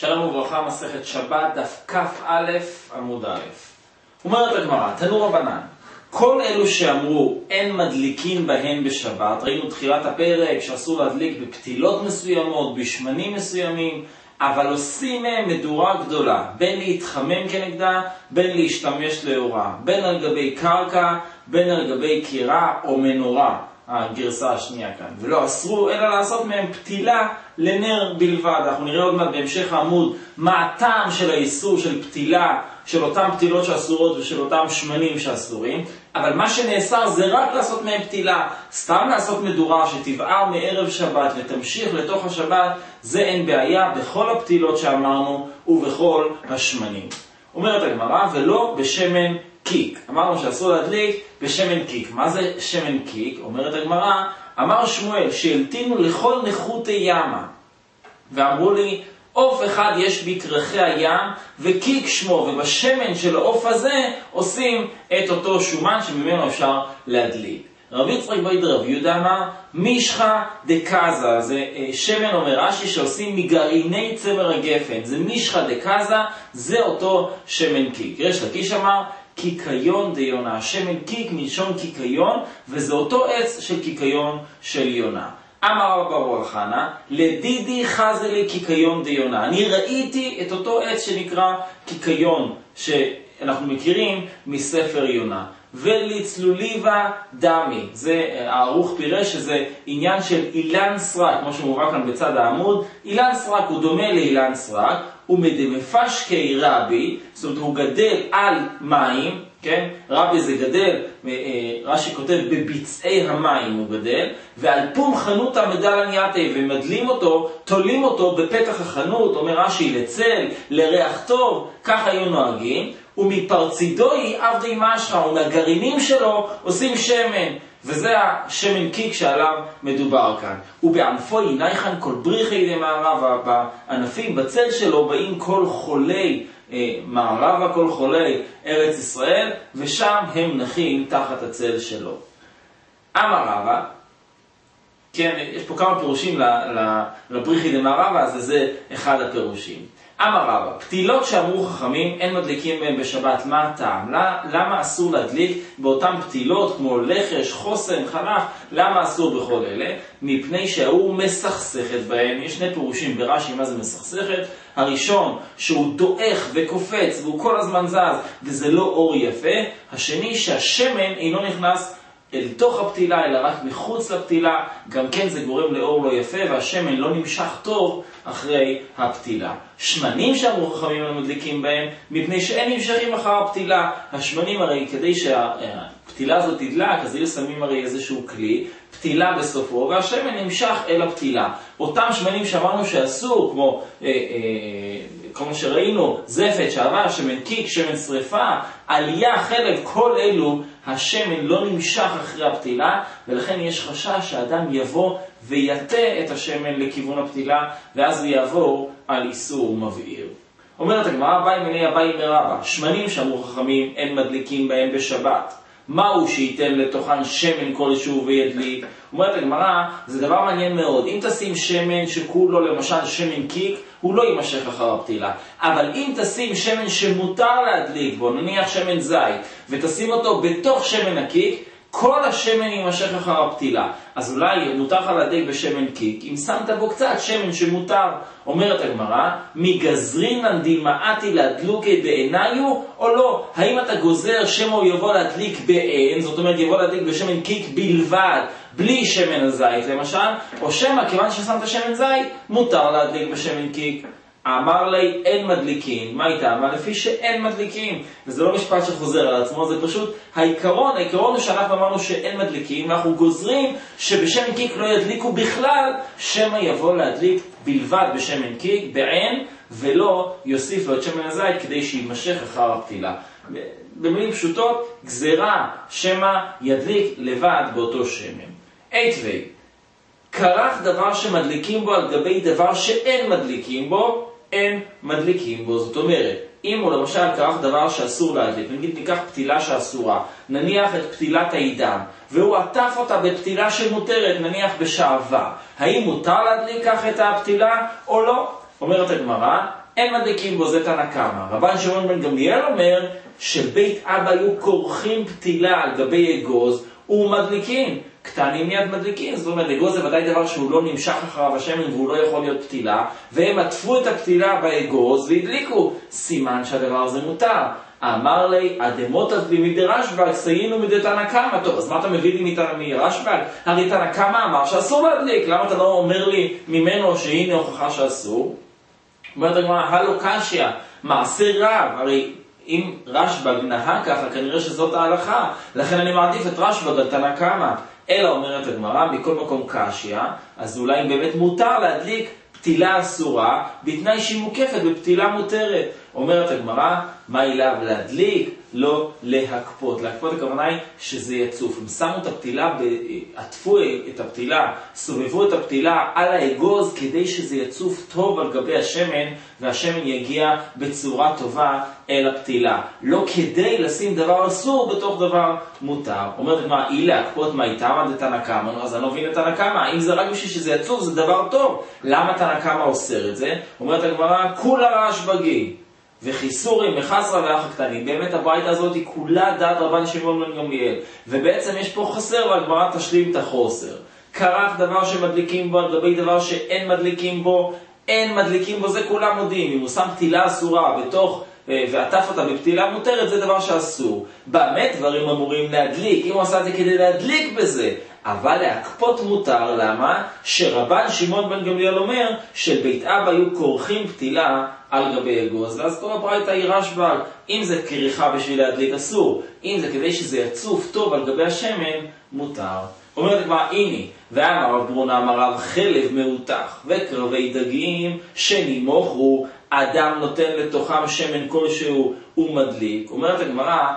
שלום וברכה, מסכת שבת, דף כ"א עמוד א'. אומרת הגמרא, תנו רבנן, כל אלו שאמרו אין מדליקים בהן בשבת, ראינו תחילת הפרק שאסור להדליק בפתילות מסוימות, בשמנים מסוימים, אבל עושים מהם מדורה גדולה, בין להתחמם כנגדה, בין להשתמש לאורה, בין על גבי קרקע, בין על גבי קירה או מנורה. הגרסה השנייה כאן, ולא אסרו אלא לעשות מהם פתילה לנר בלבד. אנחנו נראה עוד מעט בהמשך העמוד מה הטעם של האיסור של פתילה, של אותם פתילות שאסורות ושל אותם שמנים שאסורים, אבל מה שנאסר זה רק לעשות מהם פתילה. סתם לעשות מדורה שתבער מערב שבת ותמשיך לתוך השבת, זה אין בעיה בכל הפתילות שאמרנו ובכל השמנים. אומרת הגמרא, ולא בשמן קיק. אמרנו שאסור להדליק בשמן קיק. מה זה שמן קיק? אומרת הגמרא, אמר שמואל שהלטינו לכל נכותי ימה. ואמרו לי, עוף אחד יש בקרחי הים, וקיק שמו, ובשמן של העוף הזה עושים את אותו שומן שממנו אפשר להדליק. רבי יצחק בית רב יהודה אמר, מישחה דקאזה, זה אה, שמן אומר רש"י שעושים מגרעיני צמר הגפן, זה מישחה דקאזה, זה אותו שמן קיק. ריש לקיש אמר, קיקיון דיונה, שמן קיק מלשון קיקיון, וזה אותו עץ של קיקיון של יונה. אמר רבא בר חנא, לדידי חזה לי קיקיון דיונה. אני ראיתי את אותו עץ שנקרא קיקיון, שאנחנו מכירים מספר יונה. ולצלוליבה דמי, זה הערוך פירש שזה עניין של אילן סרק, כמו שמובא כאן בצד העמוד, אילן סרק הוא דומה לאילן סרק, ומדמפשקי רבי, זאת אומרת הוא גדל על מים, כן? רבי זה גדל, אה, רש"י כותב בביצעי המים הוא גדל, ועל פום חנות המדלן יתי, ומדלים אותו, תולים אותו בפתח החנות, אומר רש"י לצל, לריח טוב, כך היו נוהגים, ומפרצידוי עבדי משחה, ומהגרעינים שלו עושים שמן. וזה השמן קיק שעליו מדובר כאן. ובענפו ינייכן כל בריחי למערבה, בענפים, בצל שלו באים כל חולי אה, מערבה, כל חולי ארץ ישראל, ושם הם נחים תחת הצל שלו. אמר רבא, כן, יש פה כמה פירושים לבריחי דמערבה, אז זה אחד הפירושים. אמר רבא, פתילות שאמרו חכמים, אין מדליקים בהם בשבת, מה הטעם? למה אסור להדליק באותן פתילות כמו לחש, חוסן, חלף? למה אסור בכל אלה? מפני שהאור מסכסכת בהם. יש שני פירושים ברש"י מה זה מסכסכת. הראשון, שהוא דועך וקופץ והוא כל הזמן זז וזה לא אור יפה. השני, שהשמן אינו נכנס אל תוך הפתילה, אלא רק מחוץ לפתילה, גם כן זה גורם לאור לא יפה, והשמן לא נמשך טוב אחרי הפתילה. שמנים שאמרו חכמים הם מדליקים בהם, מפני שאין נמשכים אחר הפתילה. השמנים הרי, כדי שהפתילה הזאת תדלק, אז היו שמים הרי איזשהו כלי, פתילה בסופו, והשמן נמשך אל הפתילה. אותם שמנים שאמרנו שאסור, כמו... אה, אה, כמו שראינו, זפת, שעבה, שמן קיק, שמן שריפה, עלייה, חלק, כל אלו, השמן לא נמשך אחרי הפתילה, ולכן יש חשש שאדם יבוא ויטה את השמן לכיוון הפתילה, ואז הוא יעבור על איסור מבעיר. אומרת הגמרא, באי מיני הבאי מרבה, שמנים שאמרו חכמים, אין מדליקים בהם בשבת. מהו שייתן לתוכן שמן כלשהו וידליק? אומרת הגמרא, זה דבר מעניין מאוד. אם תשים שמן שכולו למשל שמן קיק, הוא לא יימשך אחר הפתילה. אבל אם תשים שמן שמותר להדליק בו, נניח שמן זית, ותשים אותו בתוך שמן הקיק, כל השמן יימשך אחר הפתילה. אז אולי מותר לך להדליק בשמן קיק, אם שמת בו קצת שמן שמותר. אומרת הגמרא, מגזרינן דמעתי להדלוקי בעיניו או לא? האם אתה גוזר שמא הוא יבוא להדליק בעין, זאת אומרת יבוא להדליק בשמן קיק בלבד, בלי שמן הזית למשל, או שמא כיוון ששמת שמן זית, מותר להדליק בשמן קיק. אמר לי אין מדליקים, מה איתה? מה לפי שאין מדליקים. וזה לא משפט שחוזר על עצמו, זה פשוט העיקרון, העיקרון הוא שאנחנו אמרנו שאין מדליקים, ואנחנו גוזרים שבשמן קיק לא ידליקו בכלל, שמא יבוא להדליק בלבד בשמן קיק, בעין, ולא יוסיף לו את שמן הזית כדי שיימשך אחר הפתילה. במילים פשוטות, גזירה שמא ידליק לבד באותו שמן. אייטווי, כרך דבר שמדליקים בו על גבי דבר שאין מדליקים בו, אין מדליקים בו. זאת אומרת, אם הוא למשל כרך דבר שאסור להדליק, נגיד ניקח פתילה שאסורה, נניח את פתילת העידן, והוא עטף אותה בפתילה שמותרת, נניח בשעווה, האם מותר להדליק כך את הפתילה או לא? אומרת הגמרא, אין מדליקים בו, זה תנא קמא. רבן שמעון בן גמליאל אומר שבית אבא היו כורכים פתילה על גבי אגוז ומדליקים. קטנים מיד מדליקים, זאת אומרת, אגוז זה ודאי דבר שהוא לא נמשך אחריו השמן והוא לא יכול להיות פתילה, והם עטפו את הפתילה באגוז והדליקו. סימן שהדבר הזה מותר. אמר לי, אדמותא מדי רשב"ג, סיינו מדי תנא קמא. טוב, אז מה אתה מביא לי מרשב"ג? הרי תנא קמא אמר שאסור להדליק, למה אתה לא אומר לי ממנו שהנה הוכחה שאסור? אומרת הגמרא, הלו קשיא, מעשה רב, הרי אם רשב"ג נהג ככה, כנראה שזאת ההלכה, לכן אני מעדיף את רשב"ג על תנא קמא. אלא אומרת הגמרא, מכל מקום קשיא, אז אולי באמת מותר להדליק פתילה אסורה, בתנאי שהיא מוקפת בפתילה מותרת. אומרת הגמרא, מה אליו להדליק? לא להקפות. להקפות הכוונה היא שזה יצוף. הם שמו את הפתילה, עטפו את הפתילה, סובבו את הפתילה על האגוז כדי שזה יצוף טוב על גבי השמן, והשמן יגיע בצורה טובה אל הפתילה. לא כדי לשים דבר אסור בתוך דבר מותר. אומרת הגמרא, אי להקפות מה איתם עד תנא קמא? אז אני לא מבין את תנא קמא. אם זה רק בשביל שזה יצוף זה דבר טוב. למה תנא קמא אוסר את זה? אומרת הגמרא, כולה רשב"גי. וחיסורים מחסרה ואח הקטנים. באמת הברייתא הזאת היא כולה דעת רבן שמעון בן גמליאל. ובעצם יש פה חסר והגמרא תשלים את החוסר. כרך דבר שמדליקים בו על גבי דבר שאין מדליקים בו, אין מדליקים בו, זה כולם מודים. אם הוא שם פתילה אסורה בתוך, אה, ועטף אותה בפתילה מותרת, זה דבר שאסור. באמת דברים אמורים להדליק, אם הוא עשה את זה כדי להדליק בזה, אבל להקפות מותר, למה? שרבן שמעון בן גמליאל אומר שבית אבא היו כורכים פתילה על גבי אגוז, ואז כל הברייתא היא רשב"ג, אם זה כריכה בשביל להדליק אסור, אם זה כדי שזה יצוף טוב על גבי השמן, מותר. אומרת הגמרא, הנה, ואמר רב ברונה אמר רב חלב מאותח וקרבי דגים שנימוכו, אדם נותן לתוכם שמן כלשהו ומדליק. אומרת הגמרא,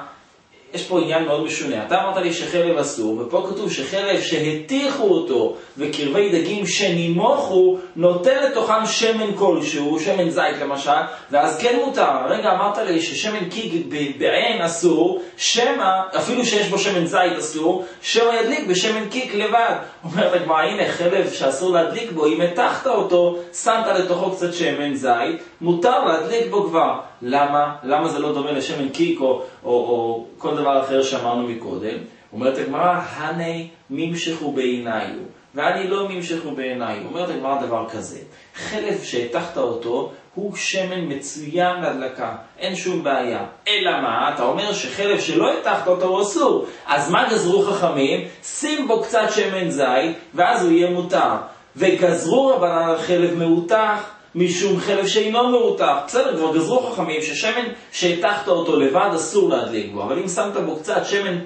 יש פה עניין מאוד משונה. אתה אמרת לי שחלב אסור, ופה כתוב שחלב שהטיחו אותו וקרבי דגים שנימוכו, נותן לתוכם שמן כלשהו, שמן זית למשל, ואז כן מותר. רגע, אמרת לי ששמן קיק בעין אסור, שמא, אפילו שיש בו שמן זית אסור, שמא ידליק בשמן קיק לבד. אומרת הגמרא, הנה חלב שאסור להדליק בו, אם התחת אותו, שמת לתוכו קצת שמן זית, מותר להדליק בו כבר. למה? למה זה לא דומה לשמן קיק או, או, או כל דבר אחר שאמרנו מקודם? אומרת הגמרא, הנה ממשכו בעיניו, ואני לא ממשכו בעיניי. אומרת הגמרא דבר כזה, חלב שהטחת אותו הוא שמן מצוין להדלקה, אין שום בעיה. אלא מה? אתה אומר שחלב שלא הטחת אותו הוא אסור. אז מה גזרו חכמים? שים בו קצת שמן זית, ואז הוא יהיה מותר. וגזרו רבנן על חלב מאותח, משום חלב שאינו מאותח. בסדר, כבר גזרו חכמים ששמן שהטחת אותו לבד אסור להדליק בו, אבל אם שמת בו קצת שמן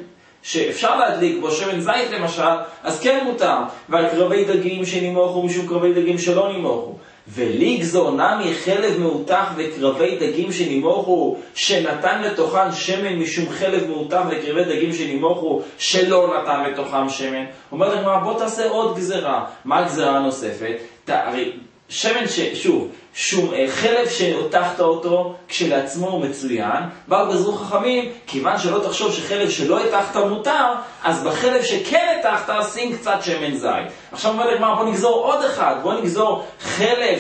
שאפשר להדליק בו, שמן זית למשל, אז כן מותר. ועל קרבי דגים שנימוכו משום קרבי דגים שלא נימוכו. וליגזור נמי חלב מאותח וקרבי דגים שנימוכו, שנתן לתוכן שמן משום חלב מאותח וקרבי דגים שנימוכו, שלא נתן לתוכם שמן. אומרת הגמרא, בוא תעשה עוד גזרה. מה הגזרה הנוספת? הרי שמן ש... שוב, שום, אה, חלב שהותחת אותו כשלעצמו הוא מצוין, באו גזרו חכמים, כיוון שלא תחשוב שחלב שלא התחת מותר, אז בחלב שכן התחת שים קצת שמן זית. עכשיו אומרת לגמר, בוא נגזור עוד אחד, בוא נגזור חלב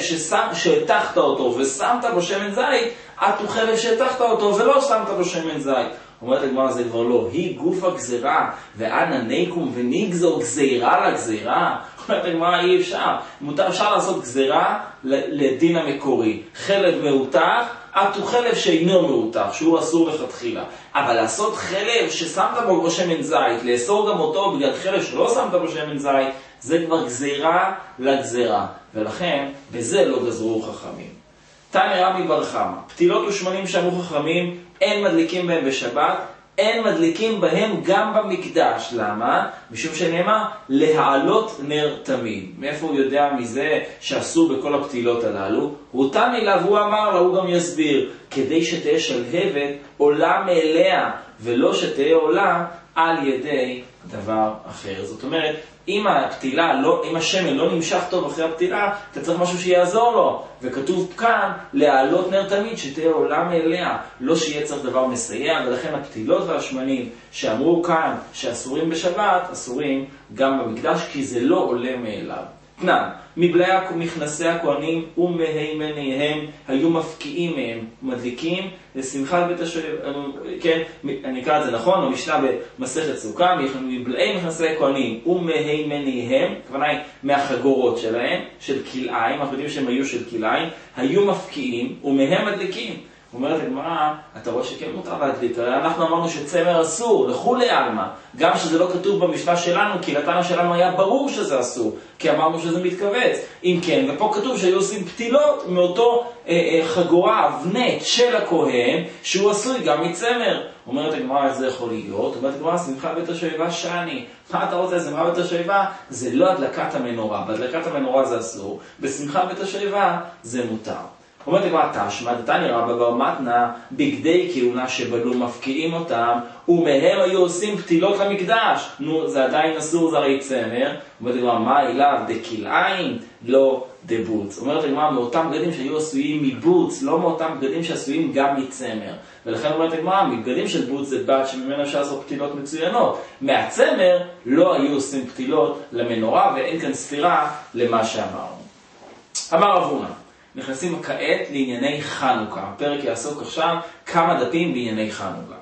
שהתחת אותו ושמת בו שמן זית, את הוא חלב שהתחת אותו ולא שמת בו שמן זית. אומרת הגמרא זה כבר לא, היא גוף הגזירה, ואנא נקום ונגזור גזירה לגזירה. אומרת הגמרא אי אפשר, מותר, אפשר לעשות גזירה לדין המקורי. חלב מאותח, עד הוא חלב שאינו מאותח, שהוא אסור לכתחילה. אבל לעשות חלב ששמת בו שמן זית, לאסור גם אותו בגלל חלב שלא שמת בו שמן זית, זה כבר גזירה לגזירה. ולכן, בזה לא גזרו חכמים. תנא רמי בר חמא, פתילות ושמנים שאמרו חכמים, אין מדליקים בהם בשבת, אין מדליקים בהם גם במקדש. למה? משום שנאמר, להעלות נר תמיד. מאיפה הוא יודע מזה שאסור בכל הפתילות הללו? תמי לה והוא אמר לה, הוא גם יסביר, כדי שתהיה שלהבת עולה מאליה, ולא שתהיה עולה על ידי דבר אחר. זאת אומרת, אם הפתילה, לא, אם השמן לא נמשך טוב אחרי הפתילה, אתה צריך משהו שיעזור לו. וכתוב כאן, להעלות נר תמיד, שתהיה עולה מאליה. לא שיהיה צריך דבר מסייע, ולכן הפתילות והשמנים שאמרו כאן שאסורים בשבת, אסורים גם במקדש, כי זה לא עולה מאליו. תנן, מבלעי מכנסי הכהנים ומהימניהם היו מפקיעים מהם, מדליקים לשמחת בית השואב, כן, אני אקרא את זה נכון, במשנה במסכת סוכה, מבלעי מכנסי הכהנים ומהימניהם, הכוונה היא מהחגורות שלהם, של כלאיים, אנחנו יודעים שהם היו של כלאיים, היו מפקיעים ומהם מדליקים. אומרת הגמרא, אתה רואה שכן מותר להדליק, הרי אנחנו אמרנו שצמר אסור, לכולי עלמא, גם שזה לא כתוב במשנה שלנו, כי לתנא שלנו היה ברור שזה אסור, כי אמרנו שזה מתכווץ. אם כן, ופה כתוב שהיו עושים פתילות מאותו אה, אה, חגורה, אבנט של הכהן, שהוא עשוי גם מצמר. אומרת הגמרא, איך זה יכול להיות? אומרת הגמרא, שמחה בית השואבה שאני. מה אתה רוצה, שמחה בית השואבה? זה לא הדלקת המנורה, בהדלקת המנורה זה אסור, בשמחה בית השואבה זה מותר. אומרת הגמרא תשמע, דתני רבא בר מתנא, בגדי כהונה שבנו מפקיעים אותם, ומהם היו עושים פתילות למקדש. נו, זה עדיין אסור, זה הרי צמר. אומרת הגמרא, מה אליו דכלאיים? לא דבוץ. אומרת הגמרא, מאותם בגדים שהיו עשויים מבוץ, לא מאותם בגדים שעשויים גם מצמר. ולכן אומרת הגמרא, מבגדים של בוץ זה בת שממנו אפשר לעשות פתילות מצוינות. מהצמר לא היו עושים פתילות למנורה, ואין כאן סתירה למה שאמרנו. אמר רב נכנסים כעת לענייני חנוכה. הפרק יעסוק עכשיו כמה דפים בענייני חנוכה.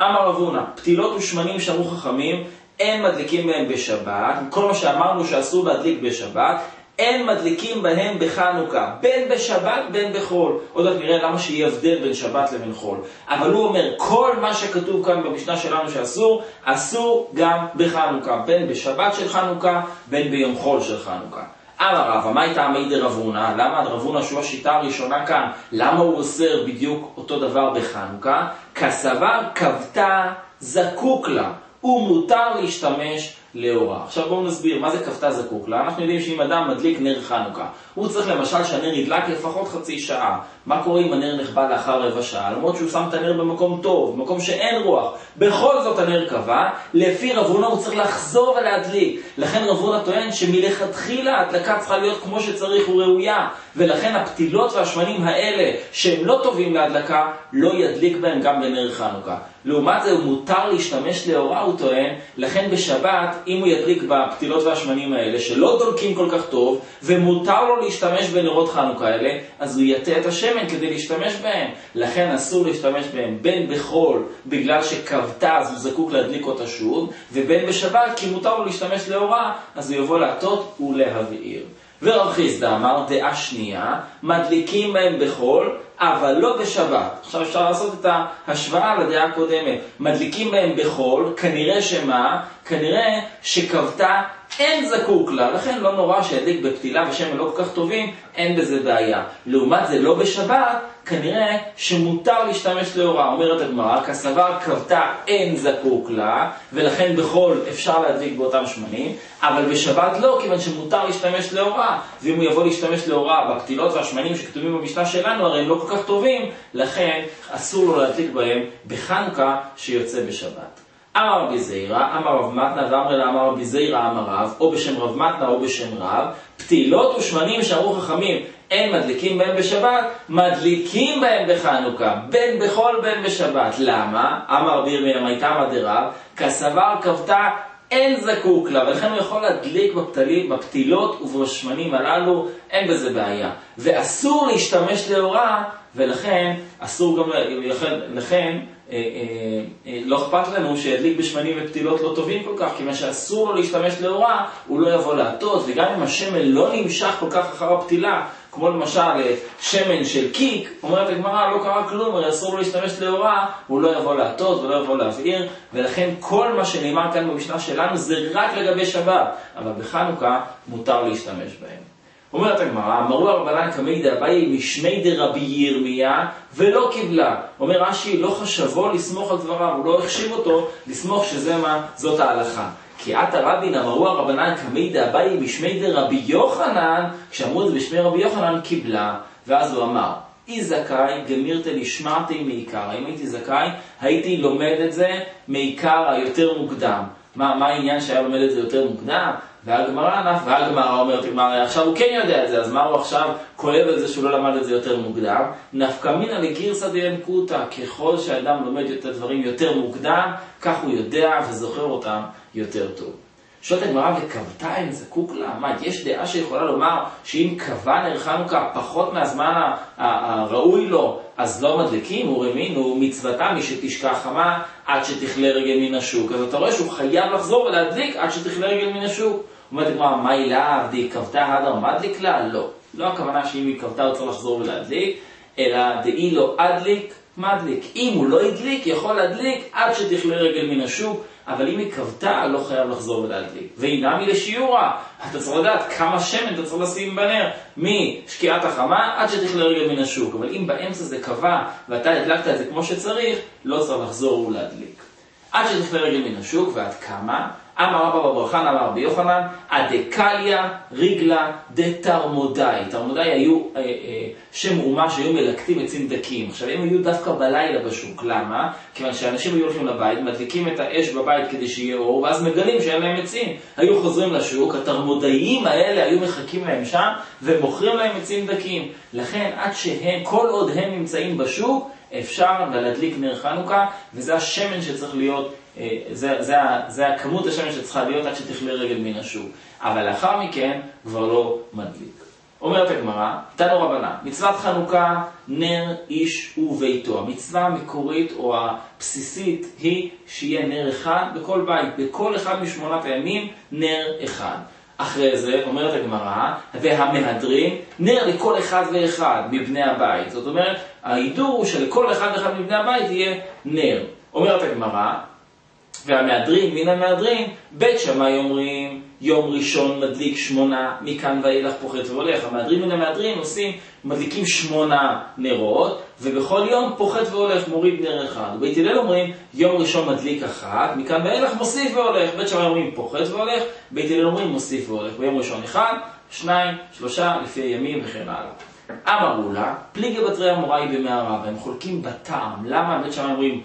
אמר רב הונא, פתילות ושמנים שאמרו חכמים, אין מדליקים בהם בשבת, כל מה שאמרנו שאסור להדליק בשבת, אין מדליקים בהם בחנוכה, בין בשבת בין בחול. עוד מעט נראה למה שיהיה הבדל בין שבת לבין חול. אבל הוא אומר, כל מה שכתוב כאן במשנה שלנו שאסור, אסור גם בחנוכה, בין בשבת של חנוכה, בין ביום חול של חנוכה. אמר רבא, מה הייתה עמי דרבונה? למה דרבונה שהוא השיטה הראשונה כאן? למה הוא אוסר בדיוק אותו דבר בחנוכה? כסבר כבתה זקוק לה, ומותר להשתמש לאורה. עכשיו בואו נסביר, מה זה כבתה זקוק לה? אנחנו יודעים שאם אדם מדליק נר חנוכה, הוא צריך למשל שהנר ידלק לפחות חצי שעה. מה קורה אם הנר נחבא לאחר רבע שעה? למרות שהוא שם את הנר במקום טוב, במקום שאין רוח. בכל זאת הנר קבע, לפי רבונה הוא צריך לחזור ולהדליק. לכן רבונה טוען שמלכתחילה ההדלקה צריכה להיות כמו שצריך וראויה. ולכן הפתילות והשמנים האלה, שהם לא טובים להדלקה, לא ידליק בהם גם בנר חנוכה. לעומת זה, הוא מותר להשתמש לאורה, הוא טוען, לכן בשבת, אם הוא ידליק בפתילות והשמנים האלה, שלא דולקים כל כך טוב, ומותר לו להשתמש בנרות חנוכה האלה, אז הוא יטה את השמן כדי להשתמש בהם. לכן אסור להשתמש בהם בין בחול, בגלל שכבתה אז הוא זקוק להדליק אותה שוב, ובין בשבת כי מותר לו להשתמש לאורה, אז הוא יבוא להטות ולהבעיר. ורב חיסדא אמר דעה שנייה, מדליקים בהם בחול, אבל לא בשבת. עכשיו אפשר לעשות את ההשוואה לדעה הקודמת. מדליקים בהם בחול, כנראה שמה? כנראה שכבתה אין זקוק לה, לכן לא נורא שידליק בפתילה ושמן לא כל כך טובים, אין בזה בעיה. לעומת זה לא בשבת, כנראה שמותר להשתמש לאורה. אומרת הגמרא, כסבר כבתה אין זקוק לה, ולכן בחול אפשר להדליק באותם שמנים, אבל בשבת לא, כיוון שמותר להשתמש לאורה. ואם הוא יבוא להשתמש לאורה בפתילות והשמנים שכתובים במשנה שלנו, הרי הם לא כל כך טובים, לכן אסור לו להדליק בהם בחנוכה שיוצא בשבת. אמר רבי זיירא, אמר רב מתנא ואמר לה אמר רבי זיירא אמר רב, או בשם רב מתנא או בשם רב, פתילות ושמנים שאמרו חכמים אין מדליקים בהם בשבת, מדליקים בהם בחנוכה, בין בחול בין בשבת. למה? אמר רבי ירמיה מייתמא דרב, כסבר כבתה אין זקוק לה, ולכן הוא יכול להדליק בפתלים, בפתילות ובשמנים הללו, אין בזה בעיה. ואסור להשתמש לאורה, ולכן אסור גם, לכן, לכן לא אכפת לנו שידליק בשמנים ופתילות לא טובים כל כך, כיוון שאסור לו להשתמש לאורה, הוא לא יבוא להטות, וגם אם השמן לא נמשך כל כך אחר הפתילה, כמו למשל שמן של קיק, אומרת הגמרא, לא קרה כלום, הרי אסור לו להשתמש לאורה, הוא לא יבוא להטות ולא יבוא להבעיר, ולכן כל מה שנאמר כאן במשנה שלנו זה רק לגבי שבת, אבל בחנוכה מותר להשתמש בהם. אומרת הגמרא, אמרו הרבנן קמי דאביי משמי דרבי ירמיה ולא קיבלה. אומר רש"י, לא חשבו לסמוך על דבריו, הוא לא החשיב אותו לסמוך שזה מה, זאת ההלכה. כי עתה רבין אמרו הרבנן קמי דאביי משמי דרבי יוחנן, כשאמרו את זה בשמי רבי יוחנן קיבלה, ואז הוא אמר, אי זכאי גמירתא לשמרתי מעיקר. אם הייתי זכאי, הייתי לומד את זה מעיקר היותר מוקדם. מה, מה העניין שהיה לומד את זה יותר מוקדם? והגמרא נף, והגמרא אומרת, הגמרא, עכשיו הוא כן יודע את זה, אז מה הוא עכשיו כואב על זה שהוא לא למד את זה יותר מוקדם? נפקא מינא לגירסא דינקותא, ככל שאדם לומד את הדברים יותר מוקדם, כך הוא יודע וזוכר אותם יותר טוב. שואלת הגמרא, וכבתה אין זקוק לה? מה, יש דעה שיכולה לומר שאם כבה נר חנוכה פחות מהזמן הראוי לו, אז לא מדליקים? הוא רמין, הוא מצוותה מי שתשכח חמה עד שתכלה רגל מן השוק. אז אתה רואה שהוא חייב לחזור ולהדליק עד שתכלה רגל מן השוק. אומרת הגמרא, מה היא להב די כבתה הדר מדליק לה? לא. לא הכוונה שאם היא כבתה הוא צריך לחזור ולהדליק, אלא דאי לא אדליק מדליק. אם הוא לא הדליק, יכול להדליק עד שתכלה רגל מן השוק. אבל אם היא כבתה, לא חייב לחזור ולהדליק. ואינמי לשיעורה, אתה צריך לדעת כמה שמן אתה צריך לשים בנר משקיעת החמה עד שתכלה רגל מן השוק. אבל אם באמצע זה כבה ואתה הדלקת את זה כמו שצריך, לא צריך לחזור ולהדליק. עד שתכלה רגל מן השוק ועד כמה? אמר רבא בברכה, אמר רבי יוחנן, הדקליה ריגלה דתרמודאי. תרמודאי היו אה, אה, שם אומה שהיו מלקטים עצים דקים. עכשיו הם היו דווקא בלילה בשוק, למה? כיוון שאנשים היו הולכים לבית, מדליקים את האש בבית כדי שיהיה אור, ואז מגלים שאין להם עצים. היו חוזרים לשוק, התרמודאים האלה היו מחכים להם שם, ומוכרים להם עצים דקים. לכן עד שהם, כל עוד הם נמצאים בשוק, אפשר להדליק נר חנוכה, וזה השמן שצריך להיות זה, זה, זה הכמות השמן שצריכה להיות עד שתכלה רגל מן השוק. אבל לאחר מכן כבר לא מדליק. אומרת הגמרא, תנו רבנן, מצוות חנוכה, נר איש וביתו. המצווה המקורית או הבסיסית היא שיהיה נר אחד בכל בית, בכל אחד משמונת הימים נר אחד. אחרי זה, אומרת הגמרא, והמהדרים, נר לכל אחד ואחד מבני הבית. זאת אומרת, ההידור הוא שלכל אחד ואחד מבני הבית יהיה נר. אומרת הגמרא, והמהדרין, מן המהדרין, בית שמאי אומרים, יום ראשון מדליק שמונה, מכאן ואילך פוחת והולך. המהדרין מן המהדרין עושים, מדליקים שמונה נרות, ובכל יום פוחת והולך, מוריד נר אחד. בית הלל אומרים, יום ראשון מדליק אחת, מכאן ואילך מוסיף והולך. בית שמאי אומרים, פוחת והולך, בית הלל אומרים, מוסיף והולך. ביום ראשון אחד, שניים, שלושה, לפי הימים וכן הלאה. אמרו לה, פליגי בתרי המוראי במערה, והם חולקים בטעם. למה בית שמאי אומרים,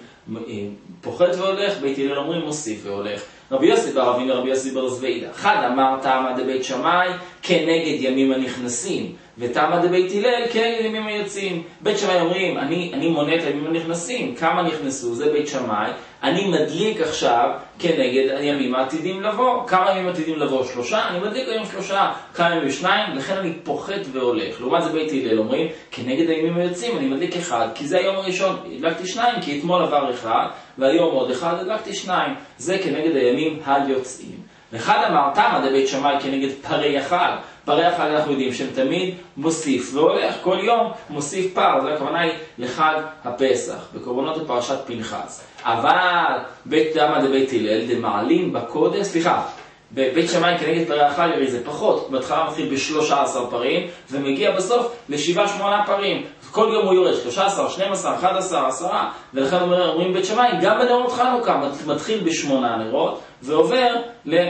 פוחת והולך, בית הלל אומרים מוסיף והולך. רבי יוסי בר אבינו רבי יוסי בר זווידה. חד אמר תמא דבית שמאי כנגד ימים הנכנסים, ותמא דבית הלל כנגד ימים היוצאים. בית שמאי אומרים, אני, אני מונה את הימים הנכנסים, כמה נכנסו, זה בית שמאי, אני מדליק עכשיו כנגד הימים העתידים לבוא. כמה ימים עתידים לבוא? שלושה? אני מדליק היום שלושה. כמה ימים שניים? לכן אני פוחת והולך. לעומת זה בית הלל אומרים, כנגד הימים היוצאים אני מדליק אחד, כי זה היום הראשון. הדלקתי שניים, כי אתמול עבר אחד, והיום עוד אחד, הדלקתי שניים. זה כנגד הימים היוצאים. ואחד אמר, תמא דבית שמאי כנגד פרי יחל. יחל אנחנו יודעים שהם תמיד מוסיף והולך, כל יום מוסיף פר, זו הכוונה היא לחג הפסח, בקורבנות לפרשת פנחס. אבל בית תמא דבית הלל דמעלים בקודש, סליחה, בבית שמאי כנגד פרי יחל ירי זה פחות, בהתחלה מתחיל ב-13 פרים, ומגיע בסוף ל-7-8 פרים. כל יום הוא יורד, 13, 12, 11, 10, ולכן אומרים בית שמאי, גם בנרות חנוכה מתחיל בשמונה נרות, ועובר אה,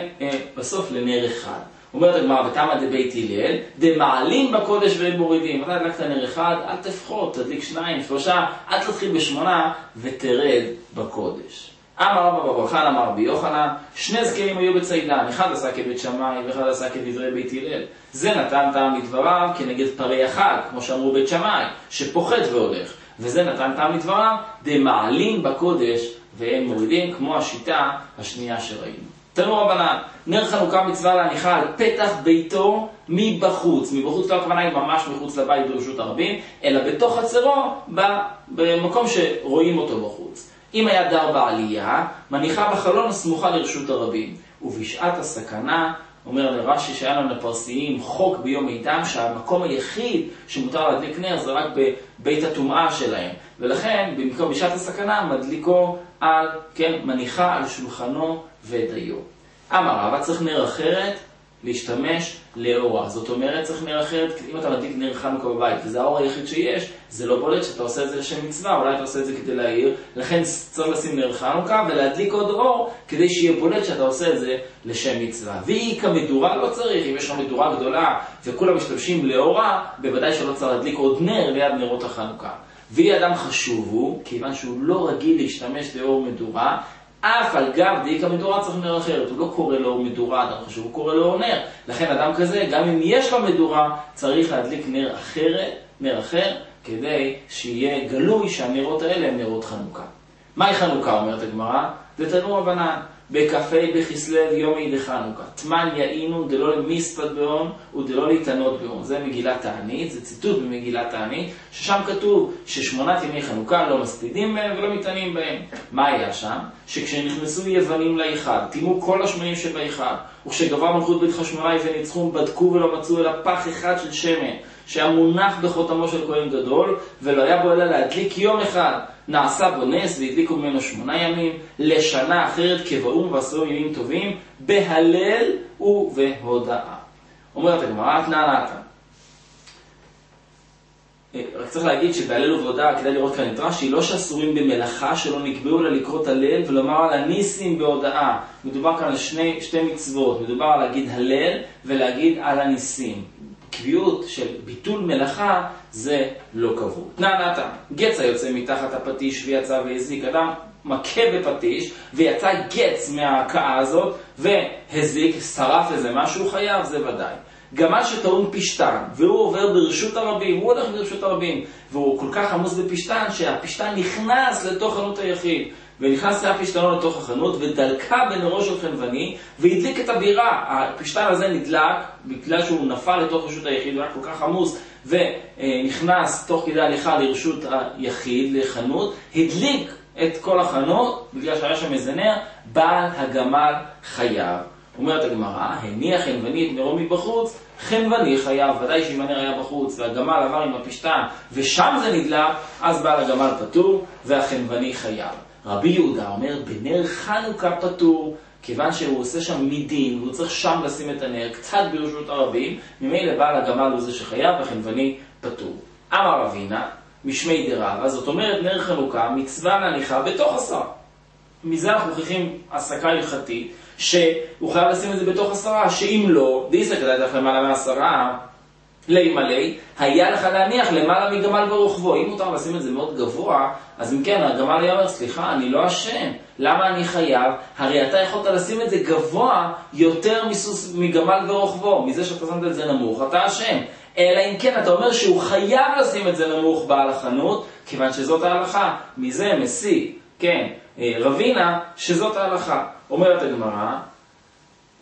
בסוף לנר אחד. אומרת הגמרא, ותמא דבית הלל, דמעלים בקודש ואין מורידים. אתה הדלקת נר אחד, אל תפחות, תדליק שניים, שלושה, אל תתחיל בשמונה ותרד בקודש. אמר רבא בברכה, אמר רבי יוחנן, שני זקנים היו בצידן, אחד עשה כבית שמאי ואחד עשה כדברי בית הלל. זה נתן טעם לדבריו כנגד פרי החג, כמו שאמרו בית שמאי, שפוחת והולך. וזה נתן טעם לדבריו, דמעלים בקודש ואין מורידים, כמו השיטה השנייה שראינו. תנו רבנן, נר חנוכה מצווה להניחה על פתח ביתו מבחוץ. מבחוץ לא הכוונה היא ממש מחוץ לבית ברשות הרבים, אלא בתוך חצרו, במקום שרואים אותו בחוץ. אם היה דר בעלייה, מניחה בחלון הסמוכה לרשות הרבים. ובשעת הסכנה, אומר לרש"י שהיה לנו לפרסיים חוק ביום איתם, שהמקום היחיד שמותר להדליק נר זה רק בבית הטומאה שלהם. ולכן, במקום בשעת הסכנה, מדליקו על, כן, מניחה על שולחנו ודיו. אמר רבא צריך נר אחרת להשתמש לאורה. זאת אומרת, צריך נר אחרת, אם אתה מדליק נר חנוכה בבית, וזה האור היחיד שיש, זה לא בולט שאתה עושה את זה לשם מצווה, אולי אתה עושה את זה כדי להעיר, לכן צריך לשים נר חנוכה ולהדליק עוד אור, כדי שיהיה בולט שאתה עושה את זה לשם מצווה. והיא כמדורה לא צריך, אם יש לך מדורה גדולה וכולם משתמשים לאורה, בוודאי שלא צריך להדליק עוד נר ליד נרות החנוכה. והיא אדם חשוב הוא, כיוון שהוא לא רגיל להשתמש לאור מדורה, אף על גב דאיכא מדורה צריך נר אחרת, הוא לא קורא לו מדורה, אדם חשוב, הוא קורא לו נר. לכן אדם כזה, גם אם יש לו מדורה, צריך להדליק נר אחרת, נר אחר, כדי שיהיה גלוי שהנרות האלה הם נרות חנוכה. מהי חנוכה, אומרת הגמרא? זה תנור הבנן. בכ"ה בכסלו יומי דחנוכה. תמן יעינו דלא למספד באון ודלא להתענות באון. זה מגילת תענית, זה ציטוט במגילת תענית, ששם כתוב ששמונת ימי חנוכה לא מספידים בהם ולא מתענים בהם. מה היה שם? שכשנכנסו יוונים להיכל, טימאו כל השמנים שבהיכל, וכשגבר מלכות בית חשמונאי וניצחום, בדקו ולא מצאו אלא פח אחד של שמן. שהיה מונח בחותמו של כהן גדול, ולא היה בו אלא להדליק יום אחד. נעשה בו נס והדליקו ממנו שמונה ימים, לשנה אחרת כבאום ועשו ימים טובים, בהלל ובהודאה. אומרת הגמרא, תנא נתן. אה, רק צריך להגיד שבהלל ובהודאה, כדאי לראות כאן את רש"י, לא שאסורים במלאכה שלא נקבעו אלא לקרוא את הלל ולומר על הניסים בהודאה. מדובר כאן על שני, שתי מצוות, מדובר על להגיד הלל ולהגיד על הניסים. קביעות של ביטול מלאכה זה לא קבוע. נא נתן, גץ היוצא מתחת הפטיש ויצא והזיק. אדם מכה בפטיש ויצא גץ מההכאה הזאת והזיק, שרף איזה משהו חייב, זה ודאי. גמל שטעון פשטן, והוא עובר ברשות הרבים, הוא הולך ברשות הרבים, והוא כל כך עמוס בפשטן, שהפשטן נכנס לתוך חנות היחיד. ונכנס היה פשטנו לתוך החנות ודלקה בנרו של חנווני והדליק את הבירה. הפשטן הזה נדלק בגלל שהוא נפל לתוך רשות היחיד והיה כל כך עמוס ונכנס תוך כדי הליכה לרשות היחיד, לחנות, הדליק את כל החנות בגלל שהיה שם איזה נר, בעל הגמל חייב. אומרת הגמרא, הניח חנווני את נרו מבחוץ, חנווני חייב, ודאי שאם הנר היה בחוץ והגמל עבר עם הפשטן ושם זה נדלק, אז בעל הגמל פטור והחנווני חייב. רבי יהודה אומר, בנר חנוכה פטור, כיוון שהוא עושה שם מידין, והוא צריך שם לשים את הנר, קצת ברשות הרבים, ממילא בעל הגמל הוא זה שחייב, החנווני פטור. אמר רבינה, משמי דרבה, זאת אומרת נר חנוכה, מצווה להניחה בתוך עשרה. מזה אנחנו מוכיחים הסקה הלכתית, שהוא חייב לשים את זה בתוך עשרה, שאם לא, דיסק לך למעלה מעשרה, לי מלא, היה לך להניח למעלה מגמל ברוחבו. אם מותר לשים את זה מאוד גבוה, אז אם כן, הגמל היה אומר, סליחה, אני לא אשם. למה אני חייב? הרי אתה יכולת לשים את זה גבוה יותר מסוס, מגמל ברוחבו. מזה שאתה שמת את זה נמוך, אתה אשם. אלא אם כן, אתה אומר שהוא חייב לשים את זה נמוך בעל החנות, כיוון שזאת ההלכה. מזה מסיק, כן, אה, רבינה, שזאת ההלכה. אומרת הגמרא,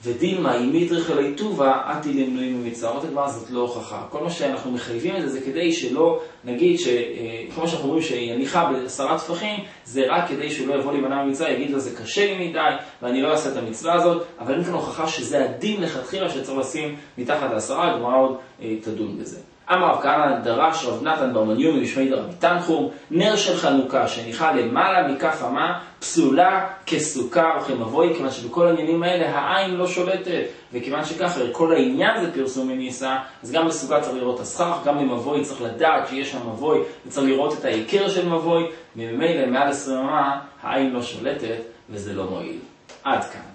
ודילמה, אם מיטריך אלי טובה, אתי למנועים ממצווה. אומרת הגמרא זאת לא הוכחה. כל מה שאנחנו מחייבים את זה, זה כדי שלא נגיד, ש... אה, כמו שאנחנו אומרים שיניחה בעשרה טפחים, זה רק כדי שהוא לא יבוא להימנע ממצווה, יגיד לו זה קשה לי מדי, ואני לא אעשה את המצווה הזאת, אבל אין כאן הוכחה שזה הדין לכתחילה שצריך לשים מתחת לעשרה, הגמרא עוד אה, תדון בזה. אמר רב כהנא דרש רב נתן ברמניומי משמי דרבי תנחום, נר של חנוכה שניחה למעלה מכף אמה, פסולה כסוכה או כמבוי, כיוון שבכל העניינים האלה העין לא שולטת, וכיוון שככה כל העניין זה פרסום מניסה, אז גם בסוכה צריך לראות את הסכך, גם במבוי צריך לדעת שיש שם מבוי, וצריך לראות את ההיכר של מבוי, וממילא מעל עשרים אמה העין לא שולטת, וזה לא מועיל. עד כאן.